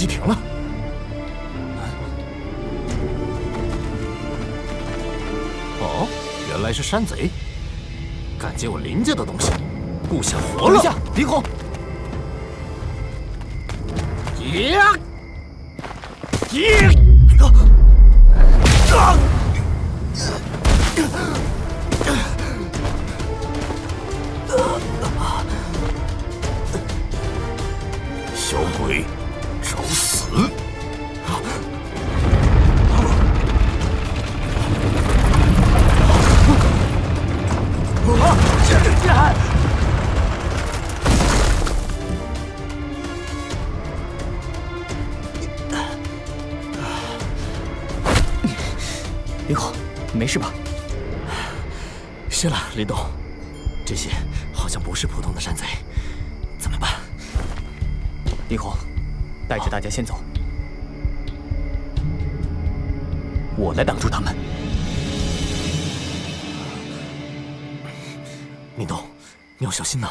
剑的攻击停了。哦，原来是山贼，敢劫我林家的东西，不想活了！等一下，林红。呀！小大家先走，我来挡住他们。明东，你要小心呐！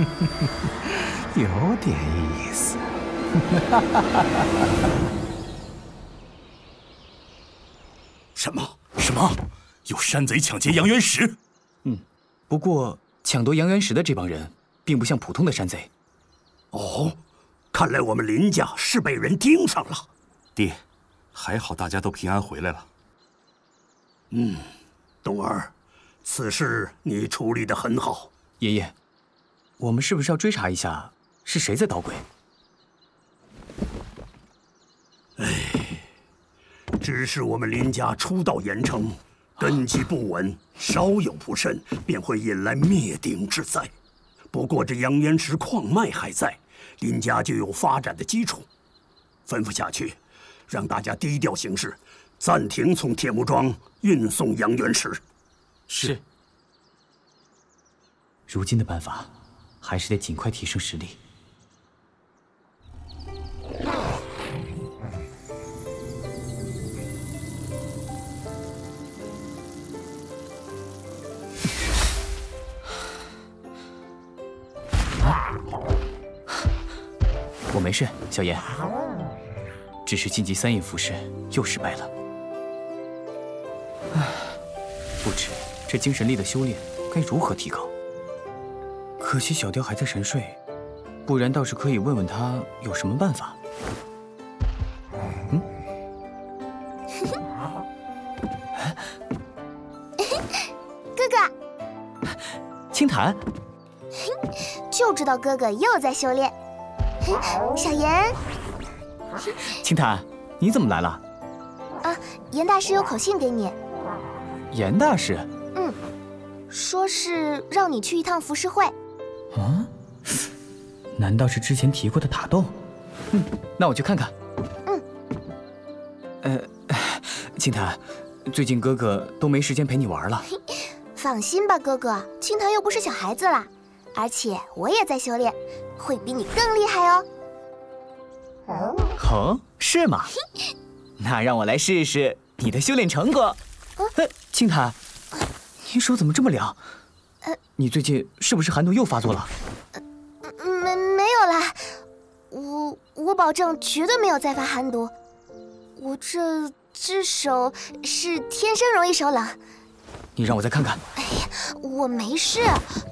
有点意思。什么？什么？有山贼抢劫阳元石？嗯，不过抢夺阳元石的这帮人，并不像普通的山贼。哦，看来我们林家是被人盯上了。爹，还好大家都平安回来了。嗯，冬儿，此事你处理的很好。爷爷，我们是不是要追查一下是谁在捣鬼？只是我们林家初到盐城，根基不稳，稍有不慎便会引来灭顶之灾。不过这阳元石矿脉还在，林家就有发展的基础。吩咐下去，让大家低调行事，暂停从铁木庄运送阳元石。是。如今的办法，还是得尽快提升实力。我没事，小妍。只是晋级三印符师又失败了。不知这精神力的修炼该如何提高。可惜小雕还在沉睡，不然倒是可以问问他有什么办法。嗯，哥哥，青檀，就知道哥哥又在修炼。小妍，青檀，你怎么来了？啊，严大师有口信给你。严大师？嗯，说是让你去一趟浮世会。啊？难道是之前提过的塔洞？嗯，那我去看看。嗯。呃，青檀，最近哥哥都没时间陪你玩了。放心吧，哥哥，青檀又不是小孩子了，而且我也在修炼，会比你更厉害哦。哦，是吗？那让我来试试你的修炼成果。呃，青檀，你手怎么这么凉？呃，你最近是不是寒毒又发作了？保证绝对没有再发寒毒。我这只手是天生容易手冷，你让我再看看。哎呀我没事，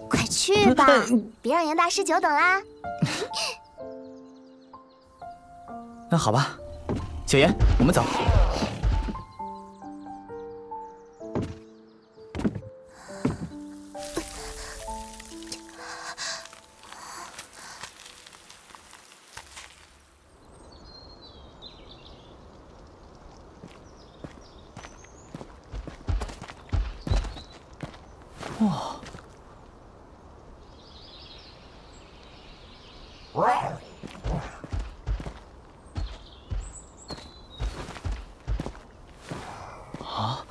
快去吧，别让严大师久等啦。那好吧，小严，我们走。啊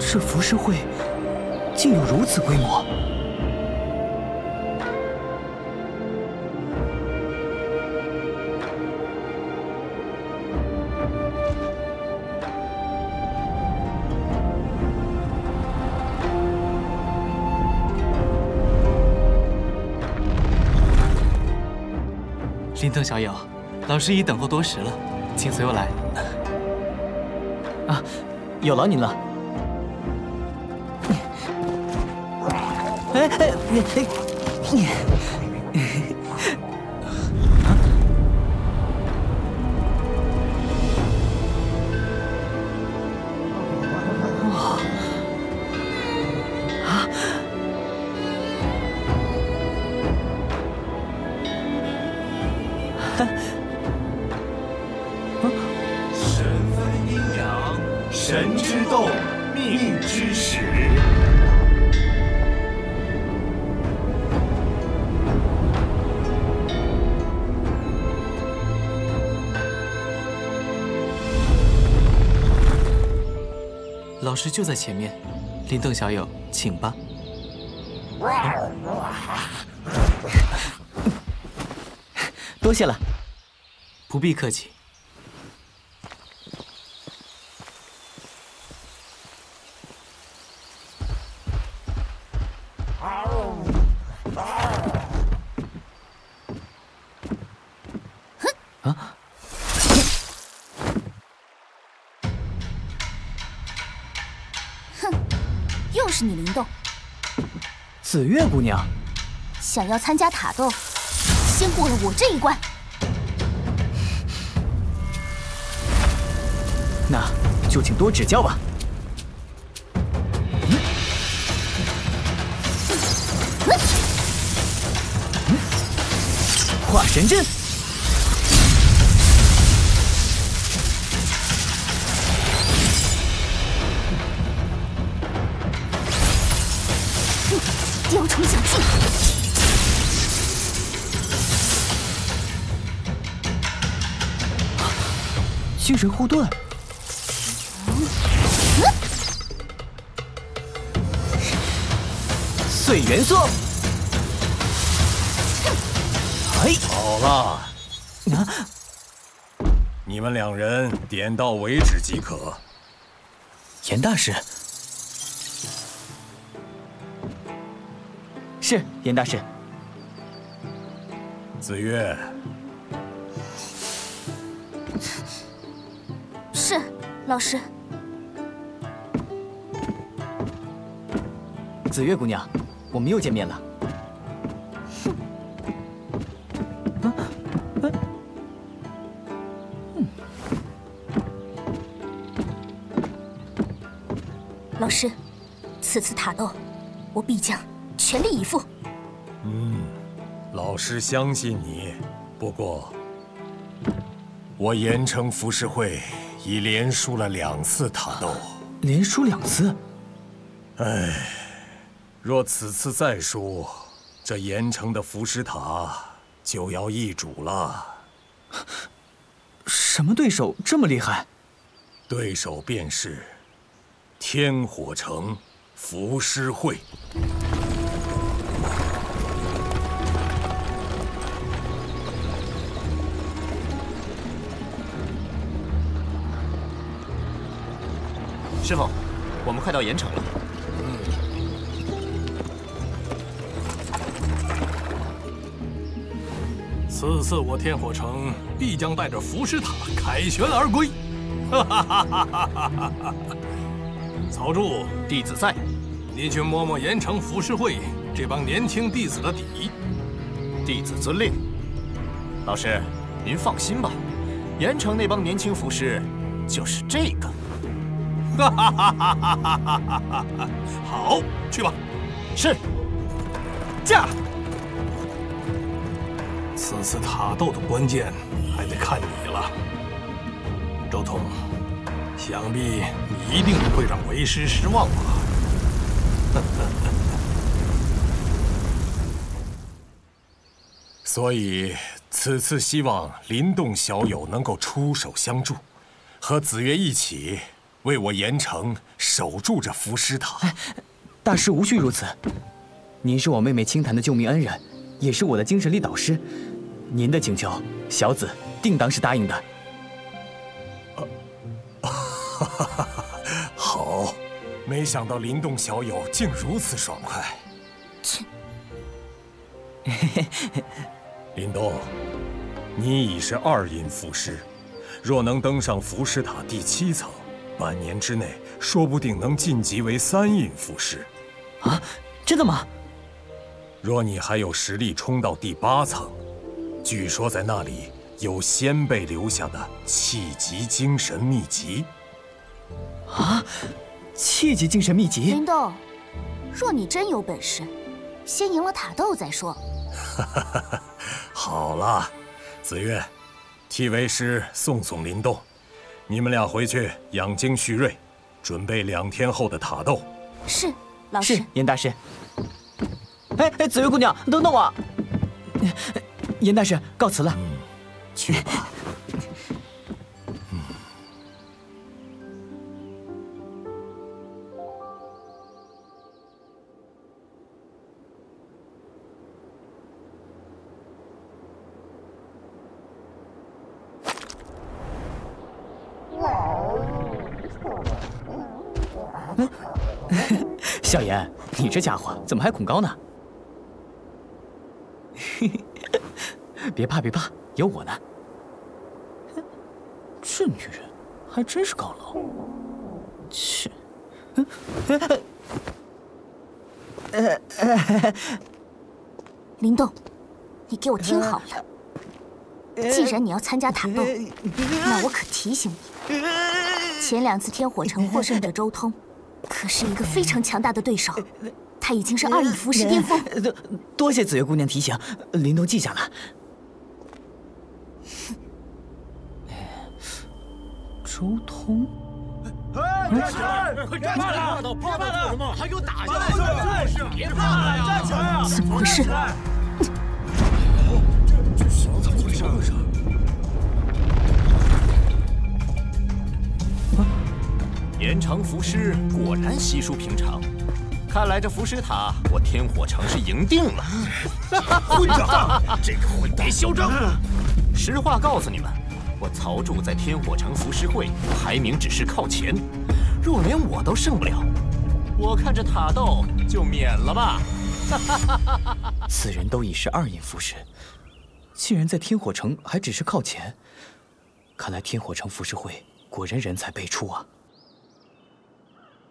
这浮世绘竟有如此规模！小友，老师已等候多时了，请随我来。啊，有劳您了。哎哎你你老师就在前面，林邓小友，请吧。多谢了，不必客气。紫月姑娘，想要参加塔斗，先过了我这一关。那就请多指教吧。化神阵。雕虫小技，精神护盾，碎元素，哎，好了，啊？你们两人点到为止即可。严大师，是严大师。子月，是老师。子月姑娘，我们又见面了。老师，此次塔斗，我必将全力以赴。嗯，老师相信你。不过，我盐城浮世会已连输了两次塔斗，连输两次。唉，若此次再输，这盐城的浮尸塔就要易主了。什么对手这么厉害？对手便是天火城浮尸会。师傅，我们快到盐城了。此次我天火城必将带着浮尸塔凯旋而归。哈哈哈哈哈哈！曹柱，弟子在。你去摸摸盐城浮尸会这帮年轻弟子的底。弟子遵令。老师，您放心吧，盐城那帮年轻浮尸就是这个。哈哈哈哈哈哈！好，去吧。是。驾。此次塔斗的关键还得看你了，周通。想必你一定不会让为师失望吧？所以此次希望林动小友能够出手相助，和子越一起为我盐城守住这浮尸塔。大师无需如此，您是我妹妹清潭的救命恩人，也是我的精神力导师。您的请求，小子定当是答应的。好，没想到林动小友竟如此爽快。切！林动，你已是二印浮尸，若能登上浮尸塔第七层，半年之内说不定能晋级为三印符师。啊，真的吗？若你还有实力冲到第八层。据说在那里有先辈留下的气级精神秘籍。啊，气级精神秘籍！林动，若你真有本事，先赢了塔斗再说。哈哈哈好了，子月，替为师送送林动，你们俩回去养精蓄锐，准备两天后的塔斗。是，老师。是，严大师。哎哎，紫薇姑娘，等等我。严大师，告辞了。嗯，去吧。这家伙怎么还恐高呢？嘿嘿。别怕，别怕，有我呢。这女人还真是高冷。切！林动，你给我听好了，既然你要参加塔斗，那我可提醒你，前两次天火城获胜者周通，可是一个非常强大的对手，他已经是二乙符师巅峰。多谢紫月姑娘提醒，林都记下了。周通，哎，站起来！快站起来！怕的怕的什么？还给我打下来！别怕了呀！站起来啊！怎么回事？这这怎么回事？盐城浮尸果然稀疏平常，看来这浮尸塔我天火城是赢定了。混账！这个混蛋！别嚣张！实话告诉你们。我曹柱在天火城浮尸会排名只是靠前，若连我都胜不了，我看这塔斗就免了吧。此人都已是二印符师，竟然在天火城还只是靠前，看来天火城浮尸会果然人才辈出啊。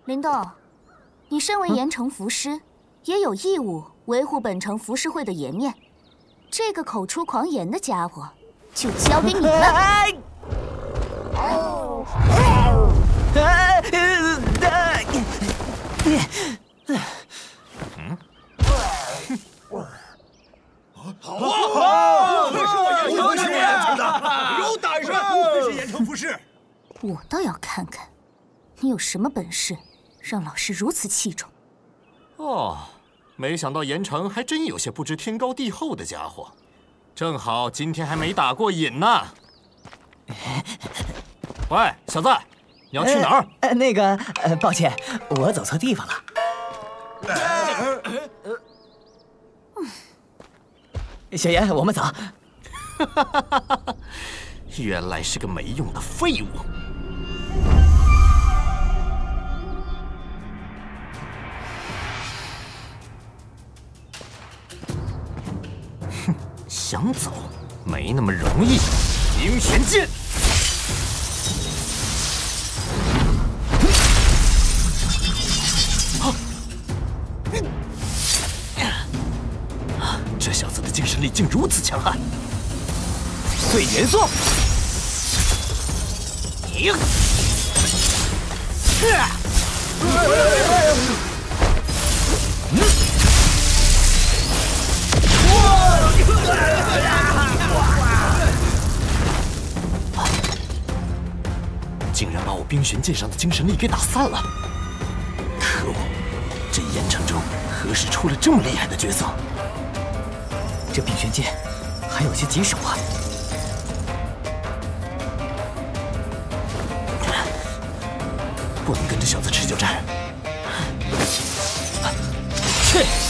林动，你身为盐城符师，也有义务维护本城符师会的颜面。这个口出狂言的家伙。就交给你了。好啊！不愧是我盐城师的，有胆识，不愧是盐城副师。我倒要看看，你有什么本事，让老师如此器重。哦，没想到盐城还真有些不知天高地厚的家伙。正好今天还没打过瘾呢。喂，小子，你要去哪儿？呃，那个，呃，抱歉，我走错地方了。小严，我们走。原来是个没用的废物。想走，没那么容易。冰玄剑，这小子的精神力竟如此强悍！碎元素，停！竟然把我冰玄剑上的精神力给打散了！可恶，这盐城中何时出了这么厉害的角色？这冰玄剑还有些棘手啊！不能跟这小子持久战。切！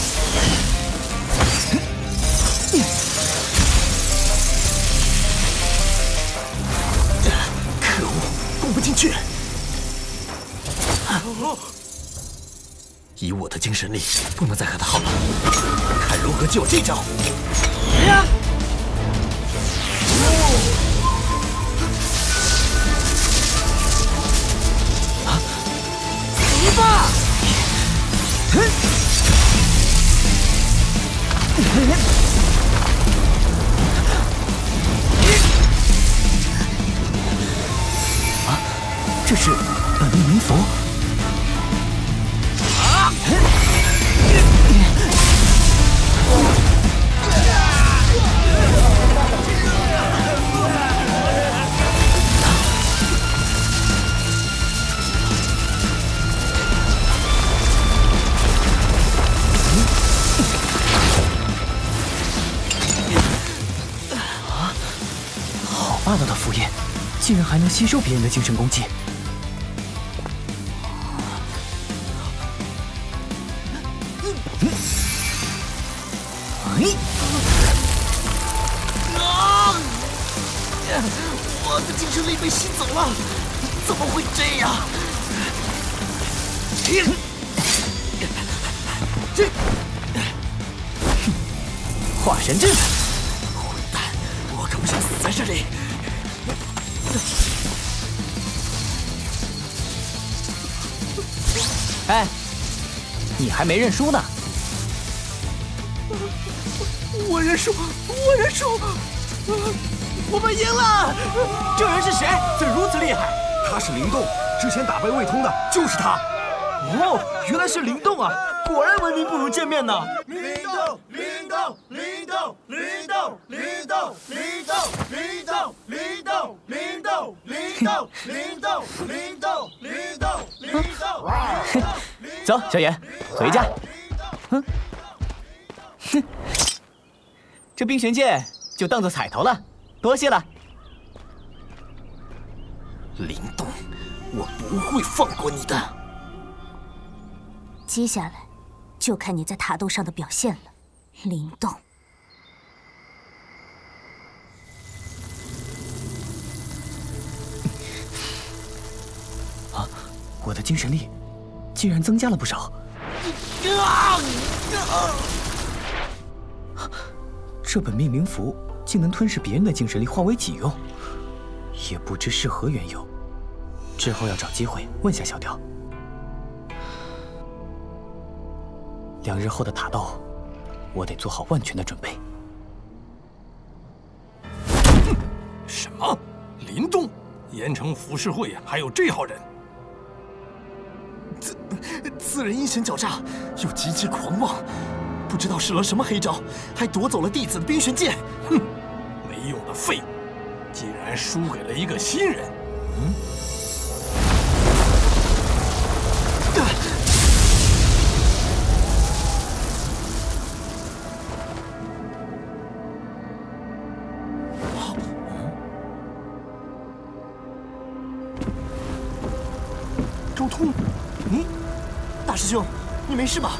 以我的精神力，不能再和他耗了。看如何救这招！呀！一吧！啊，这是本命灵符。吸收别人的精神攻击。我的精神力被吸走了，怎么会这样？停！这化神阵，混蛋！我可不想死在这里。哎，你还没认输呢。我认输，我认输，我们赢了！这人是谁？怎如此厉害？他是灵动，之前打败魏通的就是他。哦，原来是灵动啊！果然闻名不如见面呢。灵动，灵动，灵动，灵动，灵动，灵动，灵动，灵动，灵动，灵动，灵动，灵动，灵动，灵动。走，小野，回家。哼，哼。这冰玄剑就当做彩头了，多谢了。灵动，我不会放过你的。接下来，就看你在塔斗上的表现了，灵动。我的精神力竟然增加了不少。这本命灵符竟能吞噬别人的精神力，化为己用，也不知是何缘由。之后要找机会问下小雕。两日后的塔斗，我得做好万全的准备。什么？林动？盐城浮世会还有这号人？此人阴险狡诈，又极其狂妄。不知道使了什么黑招，还夺走了弟子的冰玄剑。哼，没用的废物，竟然输给了一个新人。嗯。是吗？